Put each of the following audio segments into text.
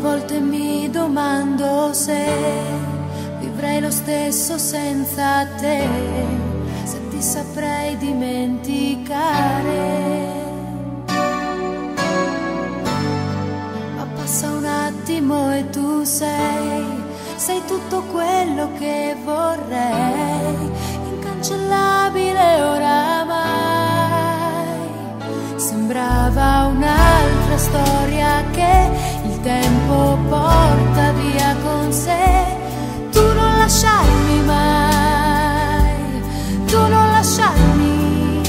volte mi domando se vivrei lo stesso senza te, se ti saprei dimenticare. Ma passa un attimo e tu sei, sei tutto quello che vorrei, incancellabile oramai. Sembrava un'altra storia che il tempo porta via con sé. Tu non lasciarmi mai, tu non lasciarmi.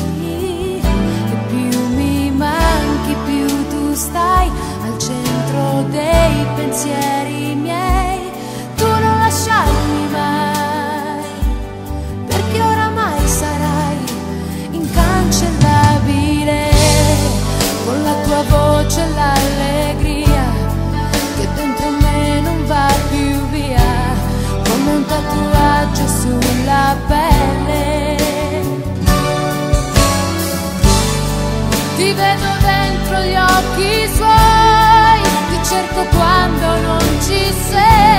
E più mi manchi, più tu stai al centro dei pensieri. occhi suoi, ti cerco quando non ci sei.